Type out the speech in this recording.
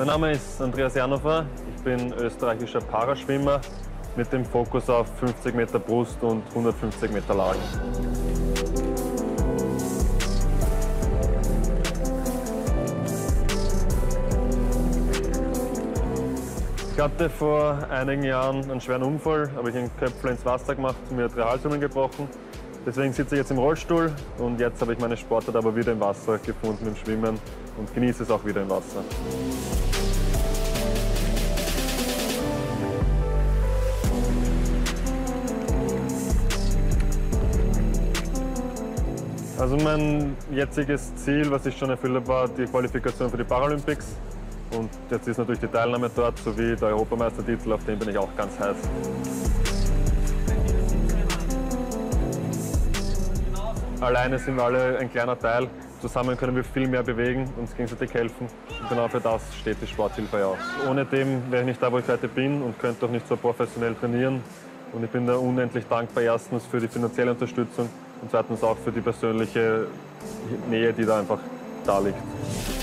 Mein Name ist Andreas Janofer. Ich bin österreichischer Paraschwimmer mit dem Fokus auf 50 Meter Brust und 150 Meter Lagen. Ich hatte vor einigen Jahren einen schweren Unfall, habe ich einen Köpfler ins Wasser gemacht, mir drei Halswirbeln gebrochen. Deswegen sitze ich jetzt im Rollstuhl und jetzt habe ich meine Sportart aber wieder im Wasser gefunden im Schwimmen und genieße es auch wieder im Wasser. Also mein jetziges Ziel, was ich schon erfüllt habe, war die Qualifikation für die Paralympics. Und jetzt ist natürlich die Teilnahme dort sowie der Europameistertitel, auf den bin ich auch ganz heiß. Alleine sind wir alle ein kleiner Teil. Zusammen können wir viel mehr bewegen, uns gegenseitig helfen. Und genau für das steht die Sporthilfe ja auch. Ohne dem wäre ich nicht da, wo ich heute bin und könnte auch nicht so professionell trainieren. Und ich bin da unendlich dankbar, erstens für die finanzielle Unterstützung und zweitens auch für die persönliche Nähe, die da einfach da liegt.